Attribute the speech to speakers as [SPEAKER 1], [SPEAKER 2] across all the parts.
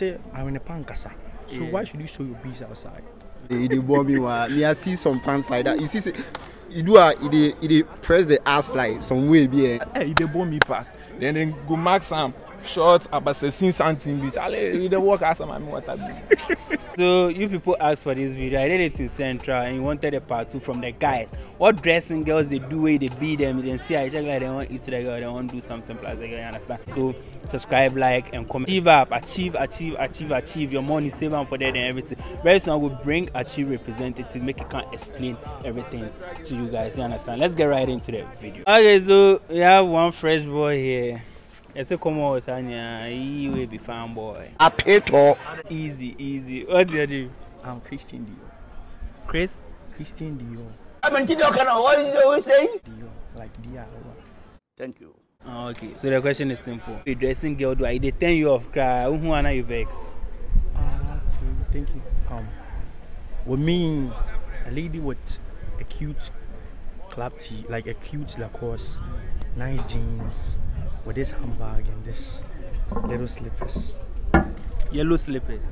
[SPEAKER 1] say I'm in a pankasa. So
[SPEAKER 2] Yeah.
[SPEAKER 1] why should you show your beats outside?
[SPEAKER 3] He dey bore me wa. Me I see some pants like that. You see, say, he do a he dey he dey press the ass like some way be. Eh.
[SPEAKER 2] Hey, they bore me pass. Then then go mark some short about 16 something bitch. Ale, they work as my water be.
[SPEAKER 4] So you people asked for this video. I did it in Central and you wanted a part two from the guys. What dressing girls they do way they beat them. You didn't see I check like they want eat the girl, they want do something plus the girl, you understand? So subscribe, like and comment. Achieve up, achieve, achieve, achieve, achieve. Your money, save them for that and everything. Very soon I will bring achieve representative, make it can explain everything to you guys. You understand? Let's get right into the video. Okay, so we have one fresh boy here. I say come on, Tanya. He will be fine boy.
[SPEAKER 3] I pay to.
[SPEAKER 4] Easy, easy. What's your name?
[SPEAKER 1] I'm Christian Dio.
[SPEAKER 4] Chris?
[SPEAKER 1] Christian Dior.
[SPEAKER 5] say?
[SPEAKER 1] Dio, Like Dior.
[SPEAKER 5] Thank you.
[SPEAKER 4] Oh, okay, so the question is simple. The dressing girl do I they turn you off cry? Who wanna you vex?
[SPEAKER 1] Ah, okay, thank you. Um, with me, a lady with a cute club tee, like a cute Lacoste, nice jeans, with this handbag and this little slippers,
[SPEAKER 4] Yellow slippers.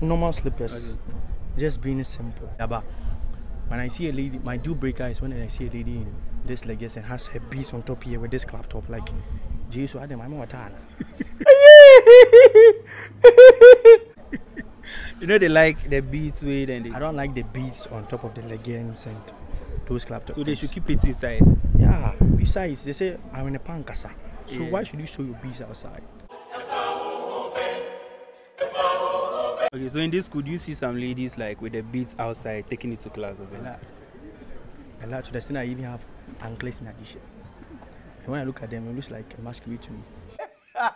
[SPEAKER 1] Normal slippers, just being simple. Yeah, but when I see a lady, my deal breaker is when I see a lady in this leggings and has her piece on top here with this clap top, like. Jesus, I am what
[SPEAKER 4] You know they like the beats way then they
[SPEAKER 1] I don't like the beads on top of the leggings and those clap top.
[SPEAKER 4] so they should keep it inside.
[SPEAKER 1] Yeah. Besides, they say I'm in a pankasa. So
[SPEAKER 4] Yeah.
[SPEAKER 1] why should you show your beads outside?
[SPEAKER 4] Okay, so in this school do you see some ladies like with the beats outside taking it to class or
[SPEAKER 1] A lot. A lot to the extent I even have anklets in addition. And when I look at them, it looks like a masquerade to me.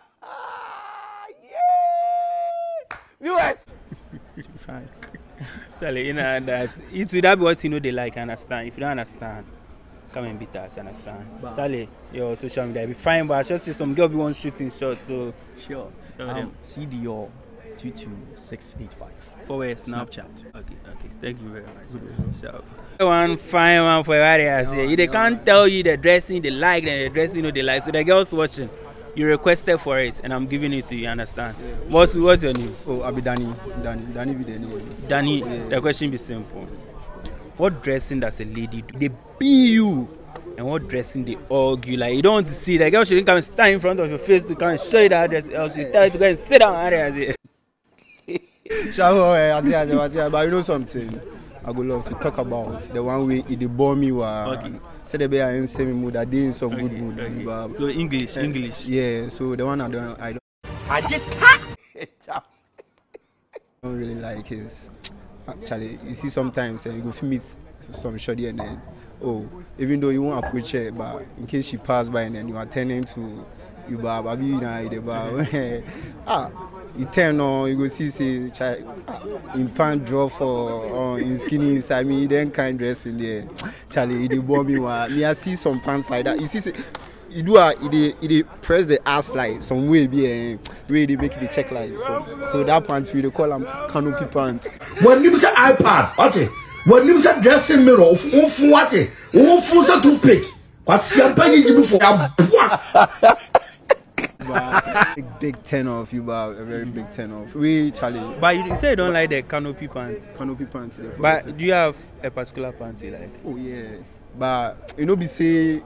[SPEAKER 5] Viewers.
[SPEAKER 1] To be frank.
[SPEAKER 4] Charlie, you know that it would that be what you know they like, understand. If you don't understand, come and beat us, you understand.
[SPEAKER 1] But-
[SPEAKER 4] Charlie, your social media be fine, but I just see some girl be one shooting shot, so
[SPEAKER 1] Sure.
[SPEAKER 4] Tell
[SPEAKER 1] Um,
[SPEAKER 4] them.
[SPEAKER 1] CDO 22685.
[SPEAKER 4] For snap.
[SPEAKER 1] Snapchat.
[SPEAKER 4] Okay, okay. Thank you very much. Sharp. One fine one for everybody else here. They can't tell you the dressing they like and the dressing you know they like. So the girls watching, you requested for it and I'm giving it to you, understand? What's what's your name?
[SPEAKER 3] Oh, I be Danny. Danny. Danny be the name.
[SPEAKER 4] Danny, the question be simple. What dressing does a lady do? They be you. And what dressing they argue? Like you don't want to see the girl shouldn't come and stand in front of your face to come and show you the address else you tell her to go and sit down area.
[SPEAKER 3] Shaho, eh, ati ati ati. But you know something. I go love to talk about the one way it dey bore me wa.
[SPEAKER 4] Okay.
[SPEAKER 3] Say the way I ain't say me mood. I dey in some good
[SPEAKER 4] Okay,
[SPEAKER 3] mood.
[SPEAKER 4] okay.
[SPEAKER 3] But,
[SPEAKER 4] So English, English.
[SPEAKER 3] yeah. So the one I don't I don't. don't really like is actually you see sometimes uh, you go meet some shorty and then oh even though you won't approach her but in case she pass by and then you are turning to you bar baby you know the bar ah you turn on you go see say child ah, in pant draw for uh, in skinny inside me then kind dress in there. Charlie e dey bore me wa me i see some pants like that. You see say e do a e dey press the ass like some way be eh wey dey make e dey check like so. So that pants we dey call am canopy pants.
[SPEAKER 6] wɔnim sɛ ipad ɔte wɔnim sɛ dressing mirror wofu ate wofu sɛ toothpick? Kwasiampa yigyi bi fo yaboa
[SPEAKER 3] But big big ten off you but a very big ten off. We charlie.
[SPEAKER 4] But you, you say you don't like the canopy pants.
[SPEAKER 3] canopy pants
[SPEAKER 4] But do you have a particular pants you like?
[SPEAKER 3] oh yeah. But you know be say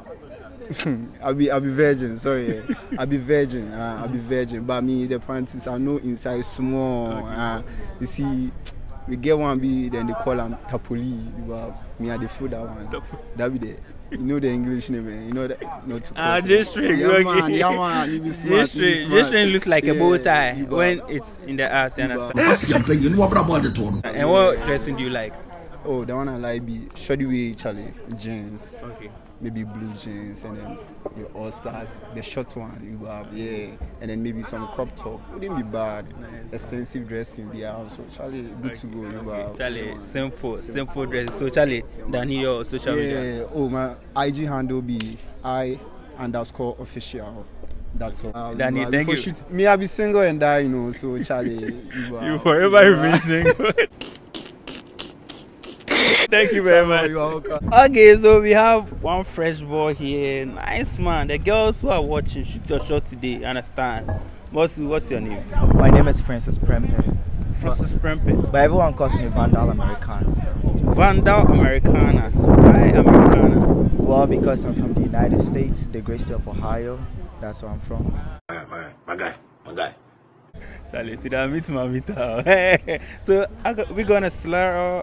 [SPEAKER 3] i be I'll be virgin sorry I'll be virgin uh, i be virgin but me the panties i know inside small uh, you see we get one be then they call them tapoli but me i dey feel that one that be the you know the english name eh? you know that not to
[SPEAKER 4] Ah,
[SPEAKER 3] cross it.
[SPEAKER 4] G-string,
[SPEAKER 3] yeah
[SPEAKER 4] okay.
[SPEAKER 3] man yeah man you be smart you be
[SPEAKER 4] G-string,
[SPEAKER 3] smart
[SPEAKER 4] G-string looks like a bow tie
[SPEAKER 3] you
[SPEAKER 4] when it's in the ass, you
[SPEAKER 3] You ba-
[SPEAKER 4] understand?
[SPEAKER 6] kwasiampa yigyi ne wɔbrabɔ ɔde to no
[SPEAKER 4] And what dressing do you like?
[SPEAKER 3] oh the one i like be shoddy way charlie jeans
[SPEAKER 4] Okay.
[SPEAKER 3] Maybe blue jeans and then your all stars the short one you have yeah. And then maybe some crop top. Wouldn't be bad. Expensive dressing be also. Charlie good to go you have.
[SPEAKER 4] Charlie, simple, simple. dress. So Charlie, Danny, your social media.
[SPEAKER 3] yeah oh my ig handle be i underscore official. That's all. Uh,
[SPEAKER 4] Danny,
[SPEAKER 3] have-
[SPEAKER 4] thank you.
[SPEAKER 3] shoot- me i be single and die you know so charlie you,
[SPEAKER 4] You forever
[SPEAKER 3] you
[SPEAKER 4] single. Thank you very much.
[SPEAKER 3] you are welcome.
[SPEAKER 4] Okay, so we have one fresh boy here. Nice man. The girls who are watching, shoot your shot today. Understand? What's what's your name?
[SPEAKER 5] My name is Francis Prempeh,
[SPEAKER 4] Francis Prempeh.
[SPEAKER 5] but everyone calls me Vandal Americano. So.
[SPEAKER 4] Vandal Americana. So why Americana?
[SPEAKER 5] Well, because I'm from the United States, the great state of Ohio. That's where I'm from.
[SPEAKER 6] My guy, my guy.
[SPEAKER 4] Charlie, today I meet my meter. so we're gonna slur.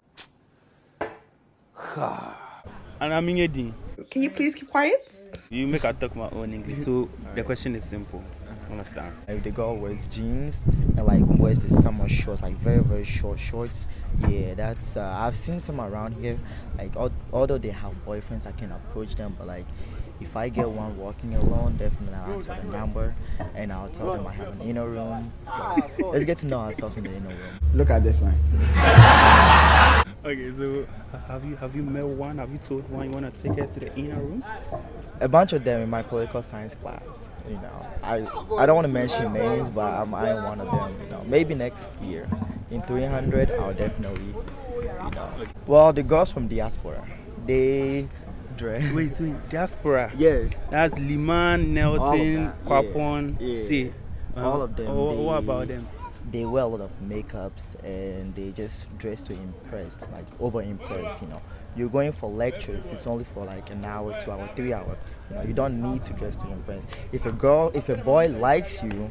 [SPEAKER 4] And I'm in your D.
[SPEAKER 7] Can you please keep quiet?
[SPEAKER 4] You make I talk my own English. So the question is simple. Understand?
[SPEAKER 5] If the girl wears jeans and like wears the summer shorts, like very very short shorts, yeah, that's uh, I've seen some around here. Like al- although they have boyfriends, I can approach them, but like if I get one walking alone, definitely I'll ask for the number and I'll tell them I have an inner room. So let's get to know ourselves in the inner room.
[SPEAKER 3] Look at this man.
[SPEAKER 4] Okay, so have you have you met one? Have you told one you wanna take her to the inner room?
[SPEAKER 5] a bunch of them in my political science class. You know, I I don't want to mention names, but I'm I am one of them. You know, maybe next year in 300, I'll definitely, you know. Well, the girls from diaspora, they dress.
[SPEAKER 4] Wait, wait, diaspora.
[SPEAKER 5] Yes.
[SPEAKER 4] That's Limann, Nelson,
[SPEAKER 5] that,
[SPEAKER 4] Kwapong,
[SPEAKER 5] yeah, yeah.
[SPEAKER 4] C.
[SPEAKER 5] All of uh-huh. them,
[SPEAKER 4] Oh,
[SPEAKER 5] they-
[SPEAKER 4] what about them?
[SPEAKER 5] They wear a lot of makeups and they just dress to impress, like over impress. You know, you're going for lectures. It's only for like an hour, two hour, three hour. You know, you don't need to dress to impress. If a girl, if a boy likes you,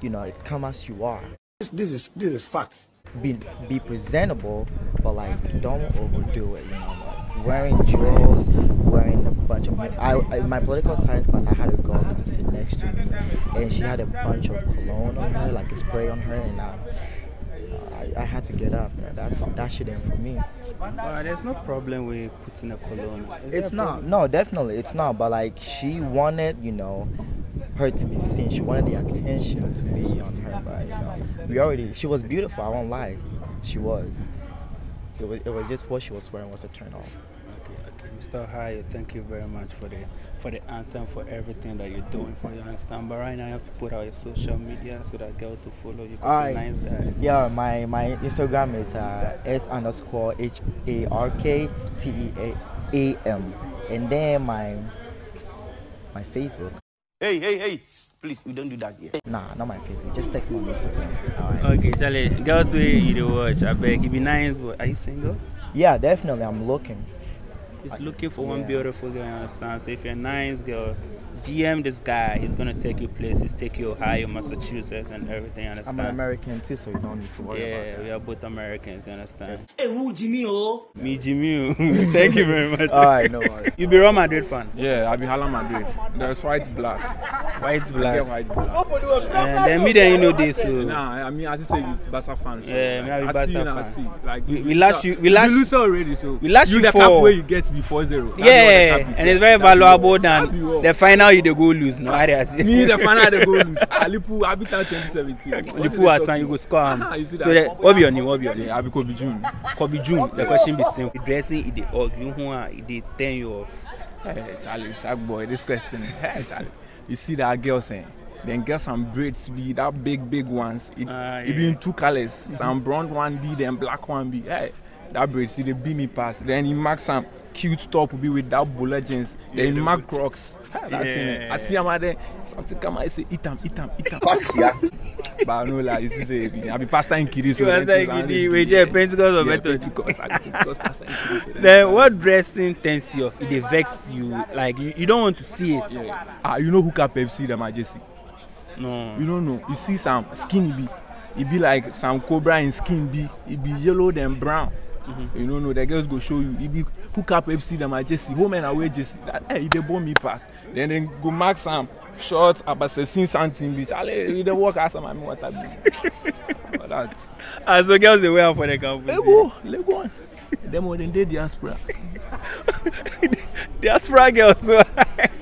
[SPEAKER 5] you know, come as you are.
[SPEAKER 6] This, this is this is facts.
[SPEAKER 5] be be presentable, but like don't overdo it. You know, like wearing jewels, wearing a bunch of. I, I in my political science class, I had a girl come sit next to me, and she had a bunch of cologne on her, like a spray on her, and uh, I, I had to get up. You know, that's that shit ain't for me.
[SPEAKER 4] Uh, there's no problem with putting a cologne. Is
[SPEAKER 5] It's
[SPEAKER 4] a
[SPEAKER 5] not. No, definitely, it's not. But like she wanted, you know, her to be seen. She wanted the attention to be on her. But you know, we already. She was beautiful. I won't lie. She was. It was. It was just what she was wearing was a turn off.
[SPEAKER 4] Okay, okay. Mr. Hayo, thank you very much for the for the answer and for everything that you're doing for you understand. But right now you have to put out your social media so that girls will follow you. Cause you're a
[SPEAKER 5] Alright.
[SPEAKER 4] nice guy.
[SPEAKER 5] Yeah, my my Instagram is uh, s underscore h a r k t e a a m, and then my my Facebook.
[SPEAKER 8] Hey, hey, hey, please, we don't do that here.
[SPEAKER 5] Nah, not my Facebook. Just text me on Instagram. Alright.
[SPEAKER 4] Okay, Charlie, girls way you dey watch. I beg, you be nice, but are you single?
[SPEAKER 5] Yeah, definitely. I'm looking.
[SPEAKER 4] He's looking for one
[SPEAKER 5] Yeah.
[SPEAKER 4] beautiful girl, understand? So if you're a nice girl, DM this guy. He's gonna take you places, take you Ohio, Massachusetts, and everything. You
[SPEAKER 5] I'm an American too, so you don't need to worry
[SPEAKER 4] Yeah,
[SPEAKER 5] about
[SPEAKER 4] we are both Americans. You understand?
[SPEAKER 8] Hey, who, Jimmy, oh?
[SPEAKER 4] Me, Jimmy. Oh. Thank you very much.
[SPEAKER 5] that. All right, no worries.
[SPEAKER 4] You be Real Madrid fan.
[SPEAKER 2] Yeah, I be Hala Madrid. There's white black.
[SPEAKER 4] White,
[SPEAKER 2] I get
[SPEAKER 4] black.
[SPEAKER 2] white black.
[SPEAKER 4] And then me, then you know this. So
[SPEAKER 2] Nah, I mean, as you say, you Barca fan. so,
[SPEAKER 4] Yeah, me, I be Barca
[SPEAKER 2] I
[SPEAKER 4] fan.
[SPEAKER 2] see. Like
[SPEAKER 4] We- we last you- we last-
[SPEAKER 2] you lose already. So
[SPEAKER 4] we last
[SPEAKER 2] you
[SPEAKER 4] you
[SPEAKER 2] the
[SPEAKER 4] for-
[SPEAKER 2] cap where you get before zero. The
[SPEAKER 4] yeah,
[SPEAKER 2] you
[SPEAKER 4] and it's very
[SPEAKER 2] That be
[SPEAKER 4] valuable.
[SPEAKER 2] That
[SPEAKER 4] than
[SPEAKER 2] be
[SPEAKER 4] the final you dey go lose. No, I see.
[SPEAKER 2] me the final they go lose. Alipu Habitat 2017.
[SPEAKER 4] Liverpool saying you go score am.
[SPEAKER 2] Ah, you see
[SPEAKER 4] So
[SPEAKER 2] that?
[SPEAKER 4] that, what be your name? What be your name?
[SPEAKER 2] Yeah, I be Kobe June.
[SPEAKER 4] Kobe June. The question be simple. Dressing, it you. Who are it dey turn you off?
[SPEAKER 2] Hey, Charlie, boy, this question. Hey, Charlie, you see that girl saying? Then get some braids be that big, big ones. It,
[SPEAKER 4] Ah,
[SPEAKER 2] it be
[SPEAKER 4] yeah.
[SPEAKER 2] in two colors. Some brown one be, then black one be. Hey, that braid see they be me pass. Then he mark some cute top be with that bullet jeans. Then he
[SPEAKER 4] the
[SPEAKER 2] mark crocs. Hey, that's in it.
[SPEAKER 4] Yeah.
[SPEAKER 2] I see him out there. Something come out, I say, eat them, eat them, eat them. but I know like, you see, say, I be pastor in Kiri. So
[SPEAKER 4] You was
[SPEAKER 2] then
[SPEAKER 4] like,
[SPEAKER 2] things are
[SPEAKER 4] the-
[SPEAKER 2] really
[SPEAKER 4] we
[SPEAKER 2] big,
[SPEAKER 4] just
[SPEAKER 2] yeah.
[SPEAKER 4] Pentecost or
[SPEAKER 2] Yeah,
[SPEAKER 4] Methodist?
[SPEAKER 2] Pentecost. I be Pentecost pastor in Kiri. so
[SPEAKER 4] Then what dressing turns you off? It dey vex you. Like you, you don't want to see it.
[SPEAKER 2] Yeah. Ah, you know who cap FC them at Jesse?
[SPEAKER 4] No.
[SPEAKER 2] You don't know. You see some skinny be. It be like some cobra in skin be. It be yellow then brown. You know. The girls go show you. It be hook up FC them at Jesse. Home and away Jesse. That hey, they bomb me pass. Then then go mark some short about 16 something bitch. Ale, they walk as my what I. But that.
[SPEAKER 4] Ah, so girls dey wear for the campus.
[SPEAKER 2] Lego, Lego. Them than they diaspora.
[SPEAKER 4] Diaspora girls. So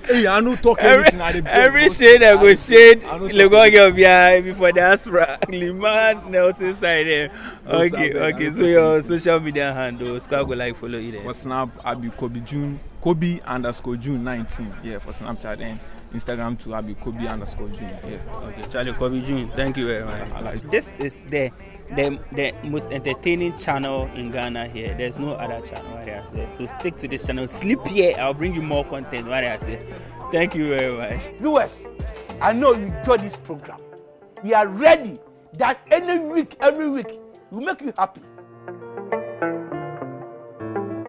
[SPEAKER 2] Hey, I know talk
[SPEAKER 4] every
[SPEAKER 2] anything. I
[SPEAKER 4] every shade
[SPEAKER 2] I
[SPEAKER 4] go shade
[SPEAKER 2] no
[SPEAKER 4] Lagos girl be before diaspora. Liman Nelson side there.
[SPEAKER 2] No,
[SPEAKER 4] Okay, okay.
[SPEAKER 2] no
[SPEAKER 4] So your social media handle, Scar go like follow you there.
[SPEAKER 2] For Snap, I be Kobe June, Kobe underscore June 19. Yeah, for Snapchat and Instagram too, I be Kobe underscore June. Yeah.
[SPEAKER 4] Okay, Charlie Kobe June, thank you very much.
[SPEAKER 2] I like-
[SPEAKER 4] This is the the the most entertaining channel in Ghana here. There's no other channel right there. So, so stick to this channel. Sleep here. I'll bring you more content right there. Thank you very much.
[SPEAKER 8] Viewers, I know you enjoy this program. we are ready that any week every week we make you happy